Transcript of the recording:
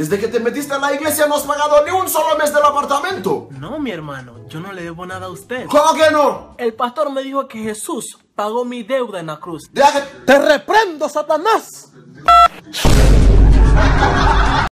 Desde que te metiste en la iglesia no has pagado ni un solo mes del apartamento. No, mi hermano, yo no le debo nada a usted. ¿Cómo que no? El pastor me dijo que Jesús pagó mi deuda en la cruz. Deja que... ¡Te reprendo, Satanás!